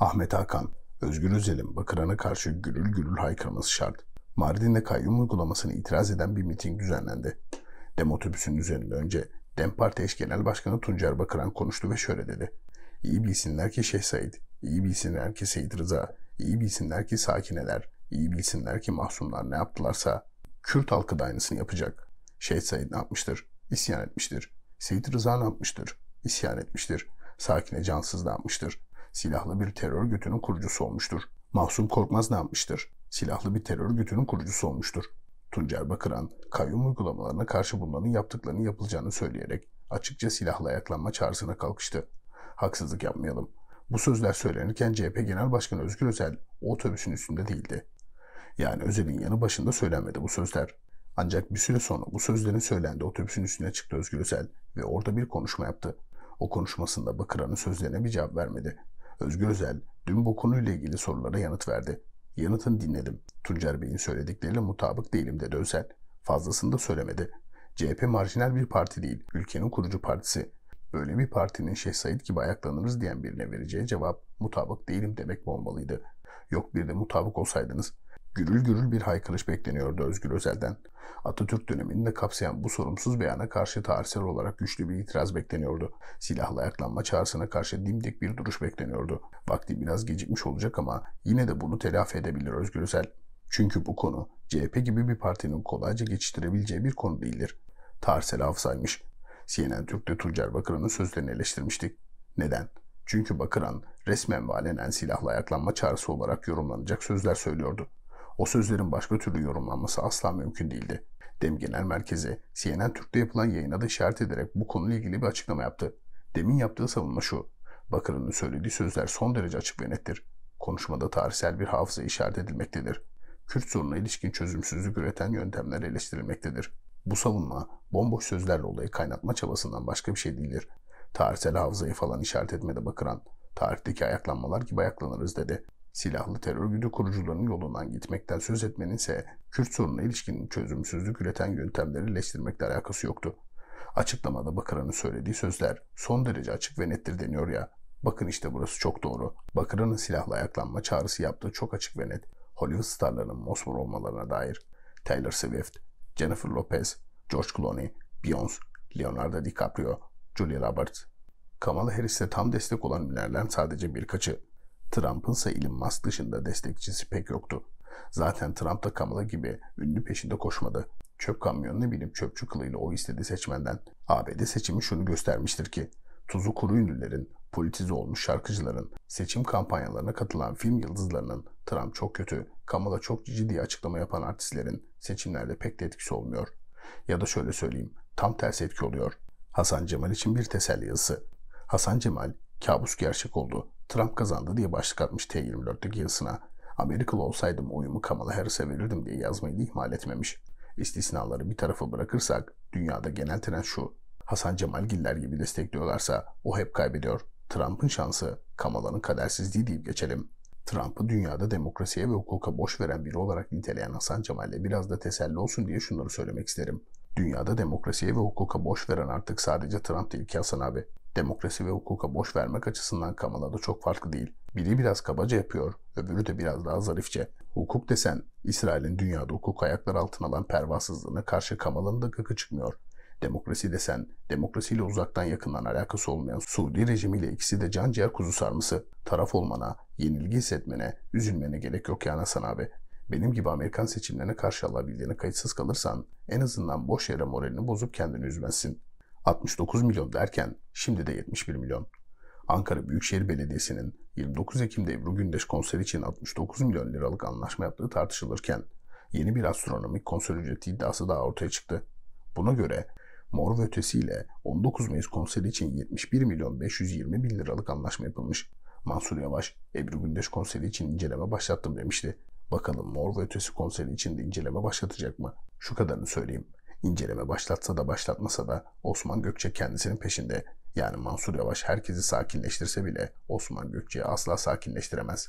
Ahmet Hakan, Özgür Özel'in Bakıran'a karşı gürül gürül haykırması şart. Mardin'de kayyum uygulamasını itiraz eden bir miting düzenlendi. Dem otobüsünün üzerinde önce Dem Parti eş genel başkanı Tuncer Bakıran konuştu ve şöyle dedi. İyi bilsinler ki Şeyh Said, iyi bilsinler ki Seyit Rıza, iyi bilsinler ki sakineler, iyi bilsinler ki mahsumlar ne yaptılarsa Kürt halkı da aynısını yapacak. Şeyh Said ne yapmıştır? İsyan etmiştir. Seyit Rıza ne yapmıştır? İsyan etmiştir. Sakine Cansız ne yapmıştır? Silahlı bir terör örgütünün kurucusu olmuştur. Mahsum Korkmaz ne yapmıştır? Silahlı bir terör örgütünün kurucusu olmuştur. Tuncer Bakıran, kayyum uygulamalarına karşı bunların yaptıklarının yapılacağını söyleyerek açıkça silahla ayaklanma çağrısına kalkıştı. Haksızlık yapmayalım. Bu sözler söylenirken CHP Genel Başkanı Özgür Özel o otobüsün üstünde değildi. Yani Özel'in yanı başında söylenmedi bu sözler. Ancak bir süre sonra bu sözlerin söylendiği otobüsün üstüne çıktı Özgür Özel ve orada bir konuşma yaptı. O konuşmasında Bakıran'ın sözlerine bir cevap vermedi. Özgür Özel dün bu konuyla ilgili sorulara yanıt verdi. Yanıtını dinledim. Tuncer Bey'in söyledikleriyle mutabık değilim dedi Özel. Fazlasını da söylemedi. CHP marjinal bir parti değil, ülkenin kurucu partisi. Böyle bir partinin Şeyh Said gibi ayaklanırız diyen birine vereceği cevap mutabık değilim demek mi olmalıydı? Yok bir de mutabık olsaydınız. Gürül gürül bir haykırış bekleniyordu Özgür Özel'den. Atatürk dönemini de kapsayan bu sorumsuz beyana karşı tarihsel olarak güçlü bir itiraz bekleniyordu. Silahlı ayaklanma çağrısına karşı dimdik bir duruş bekleniyordu. Vakti biraz gecikmiş olacak ama yine de bunu telafi edebilir Özgür Özel. Çünkü bu konu CHP gibi bir partinin kolayca geçiştirebileceği bir konu değildir. Tarihsel hafızaymış. CNN Türk'te Tuncer Bakıran'ın sözlerini eleştirmiştik. Neden? Çünkü Bakıran resmen ve alenen silahlı ayaklanma çağrısı olarak yorumlanacak sözler söylüyordu. O sözlerin başka türlü yorumlanması asla mümkün değildi. Dem Genel Merkezi CNN Türk'te yapılan yayına da işaret ederek bu konuyla ilgili bir açıklama yaptı. Dem'in yaptığı savunma şu. Bakır'ın söylediği sözler son derece açık ve nettir. Konuşmada tarihsel bir hafıza işaret edilmektedir. Kürt sorununa ilişkin çözümsüzlük üreten yöntemler eleştirilmektedir. Bu savunma bomboş sözlerle olayı kaynatma çabasından başka bir şey değildir. Tarihsel hafızayı falan işaret etmede Bakıran, tarihteki ayaklanmalar gibi ayaklanırız dedi silahlı terör örgütü kurucularının yolundan gitmekten söz etmenin ise Kürt sorununa ilişkin çözümsüzlük üreten yöntemleri leştirmekle alakası yoktu. Açıklamada Bakıran'ın söylediği sözler son derece açık ve nettir deniyor ya. Bakın işte burası çok doğru. Bakıran'ın silahla ayaklanma çağrısı yaptığı çok açık ve net. Hollywood starlarının mosmor olmalarına dair. Taylor Swift, Jennifer Lopez, George Clooney, Beyoncé, Leonardo DiCaprio, Julia Roberts. Kamala Harris'e tam destek olan ünlülerden sadece birkaçı. Trump'ın ise Elon Musk dışında destekçisi pek yoktu. Zaten Trump da Kamala gibi ünlü peşinde koşmadı. Çöp kamyonunu binip çöpçü kılığıyla o istedi seçmenden. ABD seçimi şunu göstermiştir ki tuzu kuru ünlülerin, politize olmuş şarkıcıların, seçim kampanyalarına katılan film yıldızlarının Trump çok kötü, Kamala çok cici diye açıklama yapan artistlerin seçimlerde pek de etkisi olmuyor. Ya da şöyle söyleyeyim, tam tersi etki oluyor. Hasan Cemal için bir teselli yazısı. Hasan Cemal, kabus gerçek oldu. Trump kazandı diye başlık atmış T24'teki yazısına. Amerikalı olsaydım oyumu Kamala Harris'e verirdim diye yazmayı da ihmal etmemiş. İstisnaları bir tarafa bırakırsak dünyada genel trend şu. Hasan Cemalgiller gibi destekliyorlarsa o hep kaybediyor. Trump'ın şansı Kamala'nın kadersizliği deyip geçelim. Trump'ı dünyada demokrasiye ve hukuka boş veren biri olarak niteleyen Hasan Cemal'le biraz da teselli olsun diye şunları söylemek isterim. Dünyada demokrasiye ve hukuka boş veren artık sadece Trump değil ki Hasan abi demokrasi ve hukuka boş vermek açısından Kamala'da çok farklı değil. Biri biraz kabaca yapıyor, öbürü de biraz daha zarifçe. Hukuk desen, İsrail'in dünyada hukuk ayaklar altına alan pervasızlığına karşı Kamala'nın da gıkı çıkmıyor. Demokrasi desen, demokrasiyle uzaktan yakından alakası olmayan Suudi rejimiyle ikisi de can ciğer kuzu sarması. Taraf olmana, yenilgi hissetmene, üzülmene gerek yok yani Hasan abi. Benim gibi Amerikan seçimlerine karşı alabildiğine kayıtsız kalırsan en azından boş yere moralini bozup kendini üzmezsin. 69 milyon derken şimdi de 71 milyon. Ankara Büyükşehir Belediyesi'nin 29 Ekim'de Ebru Gündeş konseri için 69 milyon liralık anlaşma yaptığı tartışılırken yeni bir astronomik konser ücreti iddiası daha ortaya çıktı. Buna göre Mor ve Ötesi ile 19 Mayıs konseri için 71 milyon 520 bin liralık anlaşma yapılmış. Mansur Yavaş, Ebru Gündeş konseri için inceleme başlattım demişti. Bakalım Mor ve Ötesi konseri için de inceleme başlatacak mı? Şu kadarını söyleyeyim. İnceleme başlatsa da başlatmasa da Osman Gökçe kendisinin peşinde. Yani Mansur Yavaş herkesi sakinleştirse bile Osman Gökçe'yi asla sakinleştiremez.